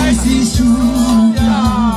Ai, se junta.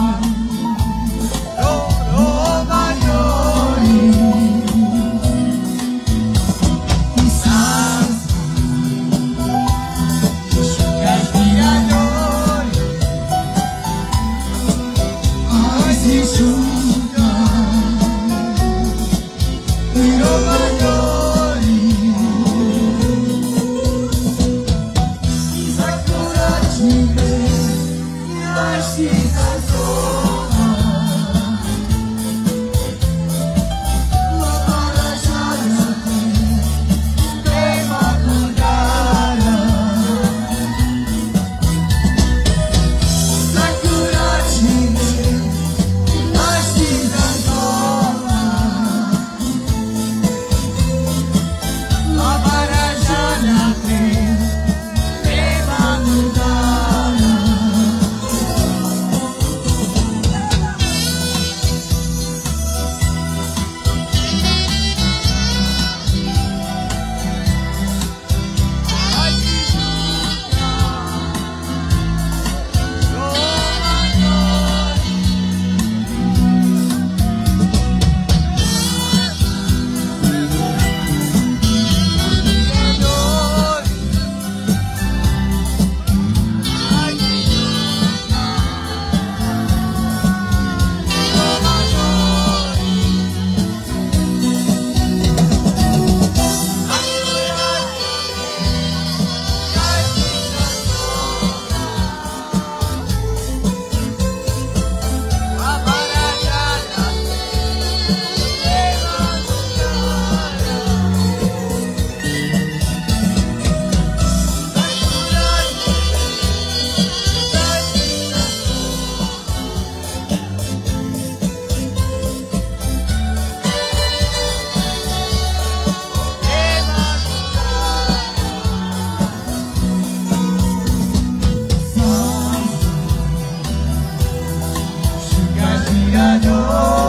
día yo.